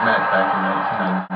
met back in 1999.